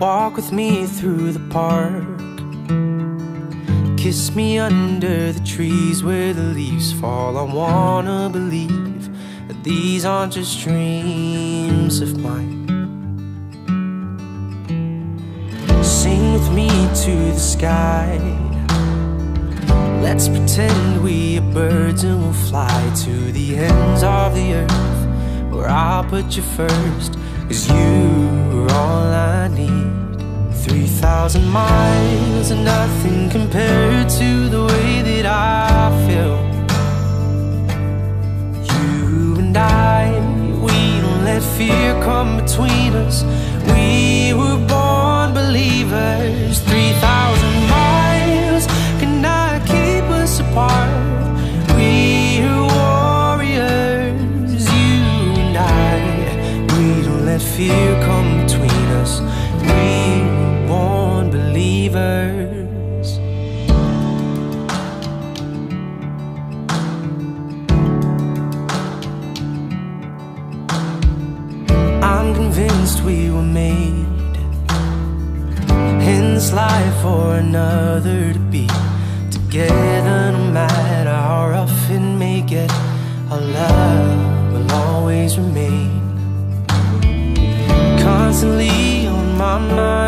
Walk with me through the park. Kiss me under the trees where the leaves fall. I wanna believe that these aren't just dreams of mine. Sing with me to the sky. Let's pretend we are birds and we'll fly to the ends of the earth where I'll put you first. Cause you are all I need. 3,000 miles and nothing compared to the way that I feel. You and I, we don't let fear come between us. We were born believers. 3,000 miles cannot keep us apart. We are warriors, you and I. We don't let fear come between us. Convinced we were made. In this life for another to be. Together no matter how rough it may get Our love will always remain. Constantly on my mind.